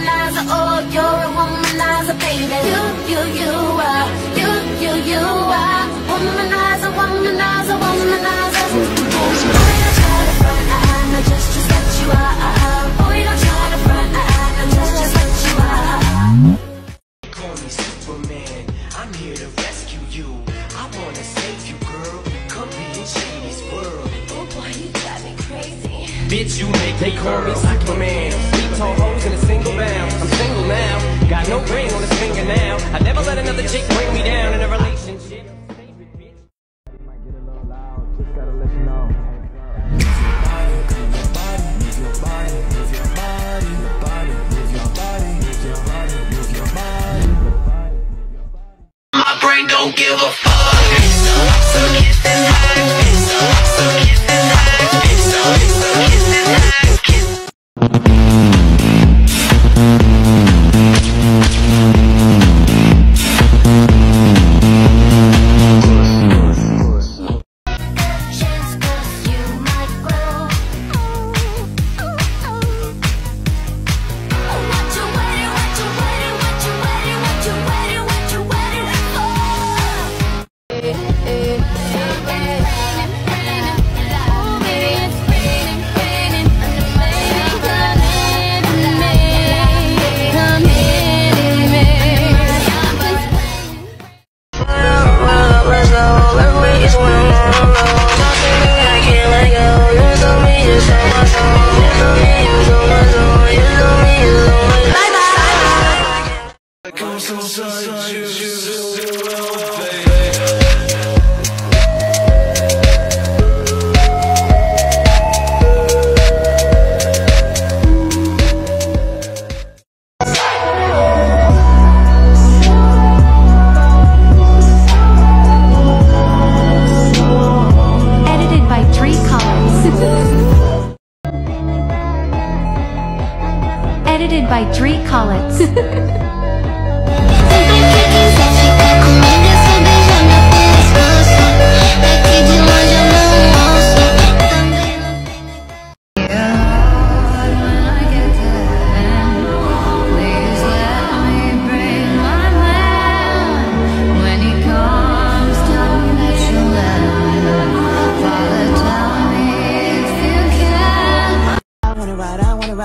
womanizer. Oh, you're a womanizer, baby. You, you, you are. You, you, you are. Womanizer, womanizer, womanizer. Boy, don't try to front, I'm not just, just what you are. Boy, don't try to front, I'm not just, just what you are. Call me Superman. I'm here to rescue you. I wanna save you, girl. Come be in Shady's world. Oh boy, you drive me crazy. Bitch, you make they call me Superman. Three tall in a single bound. I'm single now. Got no ring on his finger now. I never let another chick bring me down in a relationship. My brain don't give a fuck. Edited by Dree Collins. Edited by Dree Collins.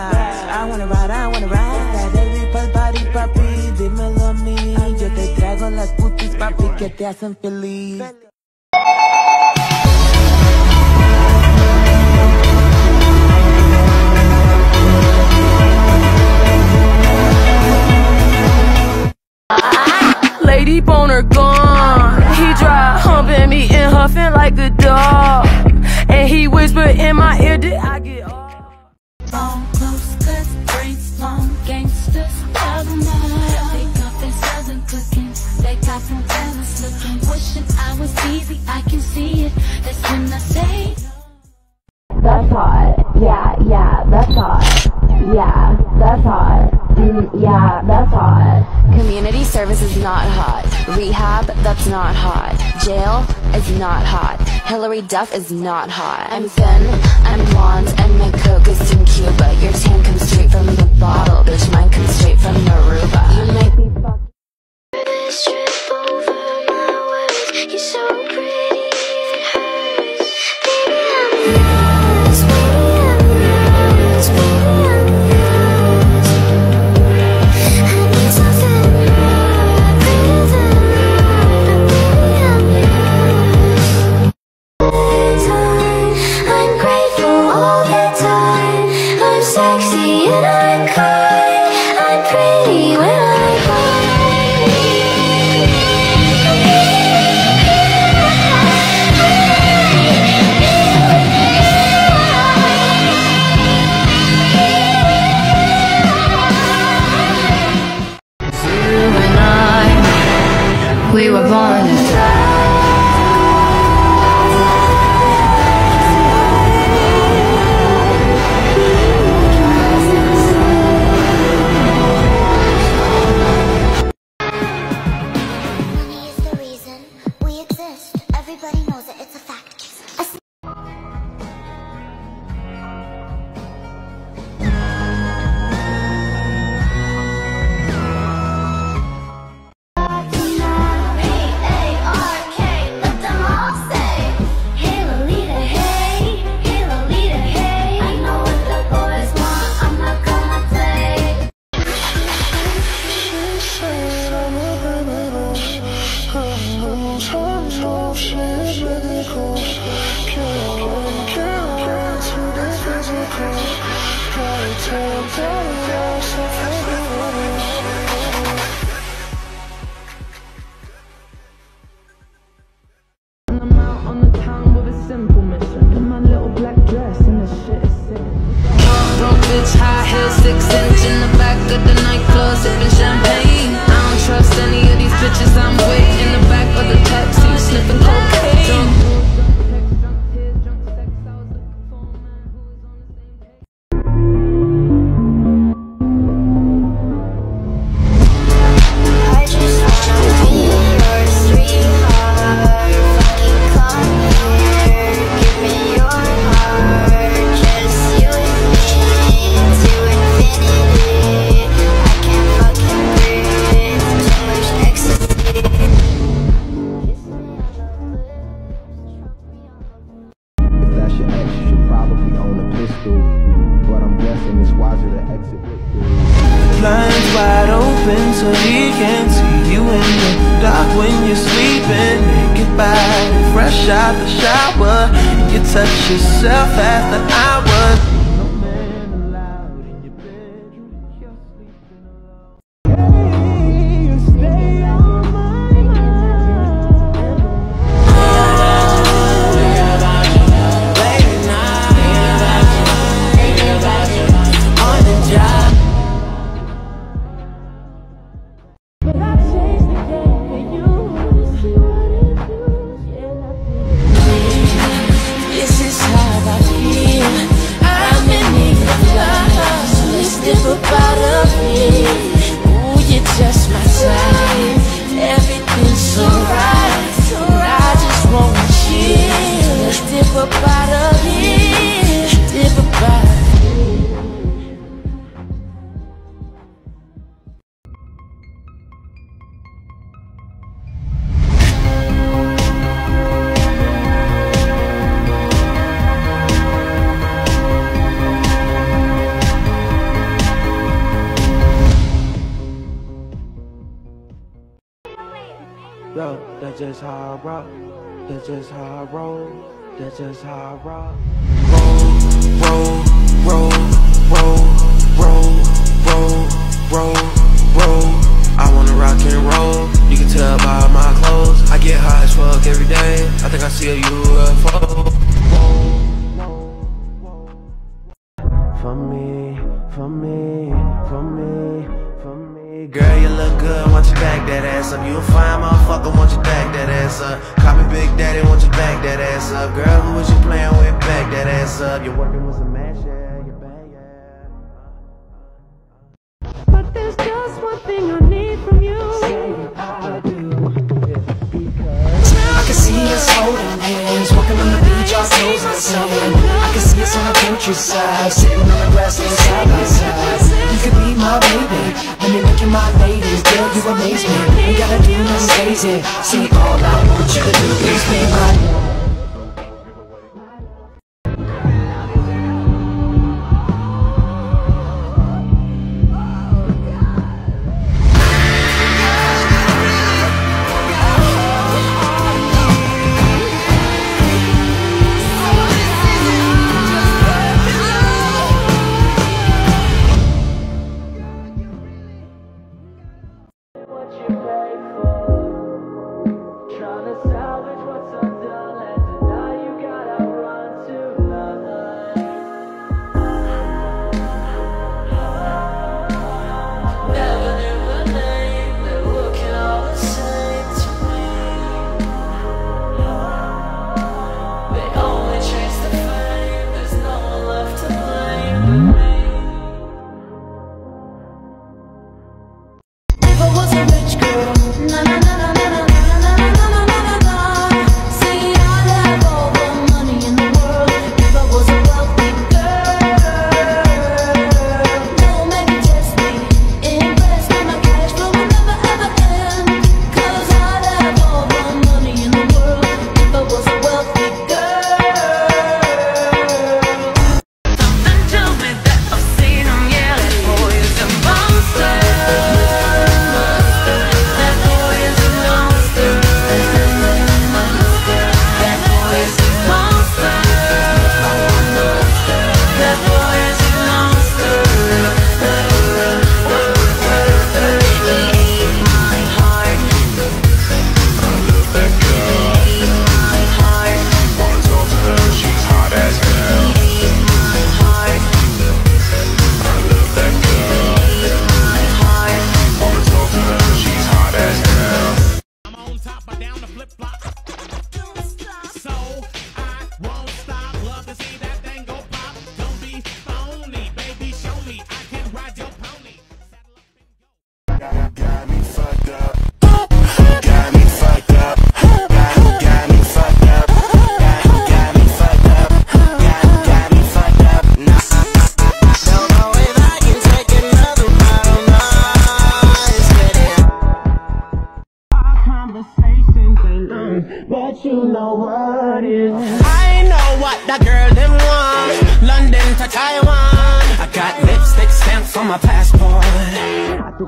I wanna ride, I wanna ride, party, papi, mí. Yo te traigo las putis, papi, que te hacen feliz. Lady boner gone. He dry humping me and huffing like a dog. And he whisper in my ear, did I they got some fellas looking. Wishing I was easy, I can see it. That's when I say. That's hot. Yeah, yeah, that's hot. Yeah, that's hot. Mm, yeah, that's hot. Community service is not hot. Rehab, that's not hot. Jail is not hot. Hilary Duff is not hot. I'm thin, I'm blonde, and my coke is in Cuba. Your tan comes straight from the bottle, bitch. Mine comes straight from Aruba. You might be morning wiser to exit. Blinds wide open so he can see you in the dark when you're sleeping. Naked body, fresh out the shower. You touch yourself after hours. Of. Yo, that's just how I rock. That's just how I roll. That's just how I rock. Roll, roll, roll, roll, roll, roll, roll, roll. I wanna rock and roll. You can tell by my clothes. I get high as fuck every day. I think I see a UFO. For me, for me, for me, for me. Girl, you look good, want you back that ass up. You a fine motherfucker, want you back that ass up. Call me Big Daddy, up. Girl, who was you playing with? Back that ass up. You're working with some man, yeah, you bang, yeah. But there's just one thing I need from you. I do, I can see us holding hands, walking on the beach, our toes in the sand. I can see us on the countryside, sitting on the grassland side by side. You could be my baby, let me make you my lady. Girl, you amaze me. Ain't gotta do nothing crazy. See, all I want you to do is be my.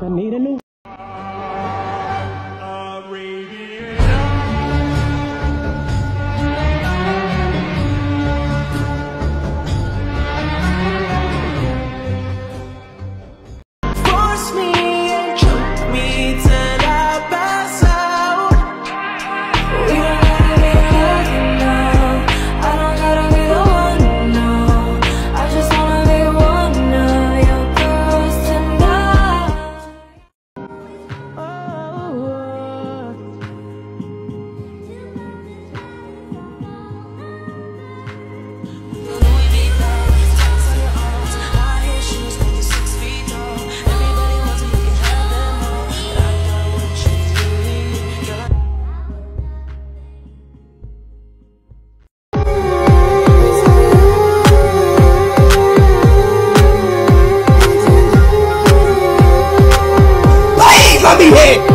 I Please